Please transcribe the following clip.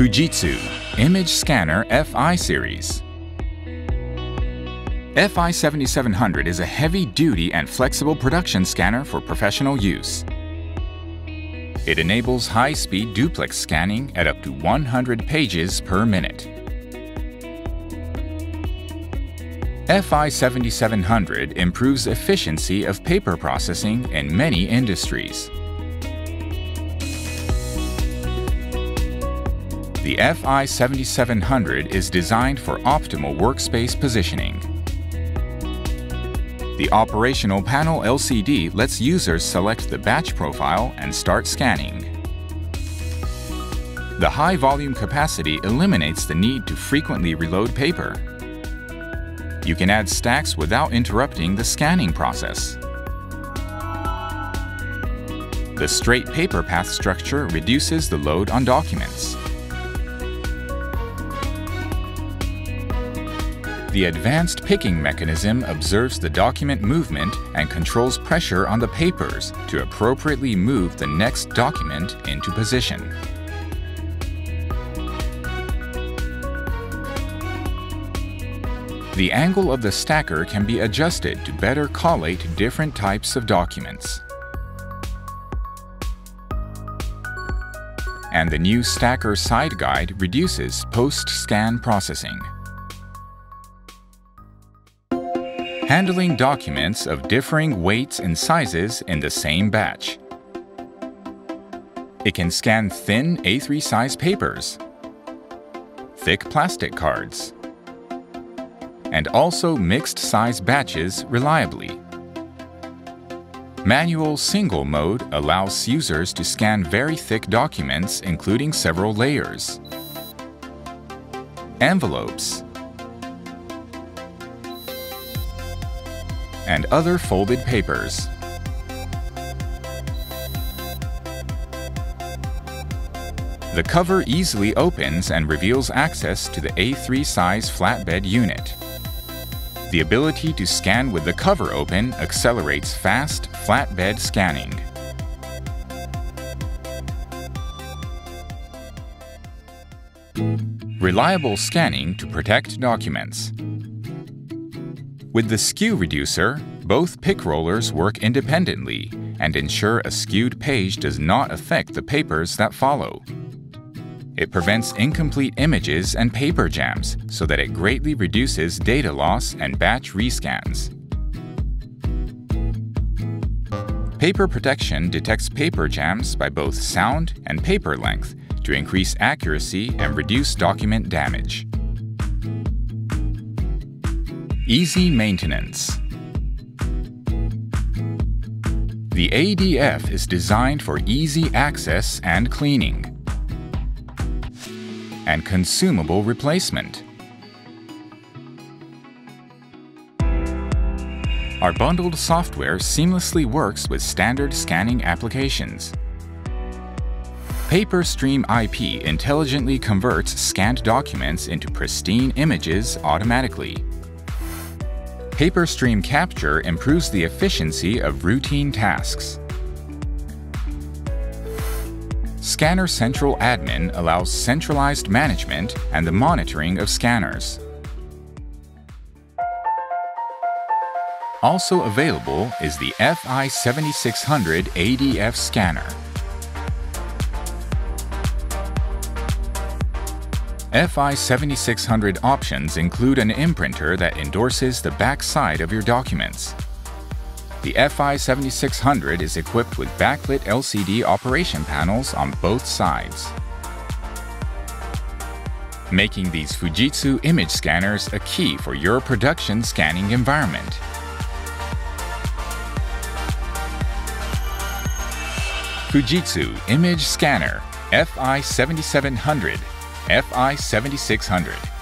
Fujitsu Image Scanner FI Series FI 7700 is a heavy-duty and flexible production scanner for professional use. It enables high-speed duplex scanning at up to 100 pages per minute. FI 7700 improves efficiency of paper processing in many industries. The FI 7700 is designed for optimal workspace positioning. The operational panel LCD lets users select the batch profile and start scanning. The high volume capacity eliminates the need to frequently reload paper. You can add stacks without interrupting the scanning process. The straight paper path structure reduces the load on documents. The advanced picking mechanism observes the document movement and controls pressure on the papers to appropriately move the next document into position. The angle of the stacker can be adjusted to better collate different types of documents. And the new Stacker Side Guide reduces post-scan processing. Handling documents of differing weights and sizes in the same batch. It can scan thin A3 size papers, thick plastic cards, and also mixed size batches reliably. Manual single mode allows users to scan very thick documents including several layers. Envelopes and other folded papers. The cover easily opens and reveals access to the A3 size flatbed unit. The ability to scan with the cover open accelerates fast flatbed scanning. Reliable scanning to protect documents. With the skew reducer, both pick rollers work independently and ensure a skewed page does not affect the papers that follow. It prevents incomplete images and paper jams so that it greatly reduces data loss and batch rescans. Paper protection detects paper jams by both sound and paper length to increase accuracy and reduce document damage. Easy maintenance. The ADF is designed for easy access and cleaning and consumable replacement. Our bundled software seamlessly works with standard scanning applications. PaperStream IP intelligently converts scanned documents into pristine images automatically. PaperStream Capture improves the efficiency of routine tasks. Scanner Central Admin allows centralized management and the monitoring of scanners. Also available is the FI7600 ADF scanner. FI 7600 options include an imprinter that endorses the back side of your documents. The FI 7600 is equipped with backlit LCD operation panels on both sides, making these Fujitsu image scanners a key for your production scanning environment. Fujitsu Image Scanner FI 7700 FI 7600.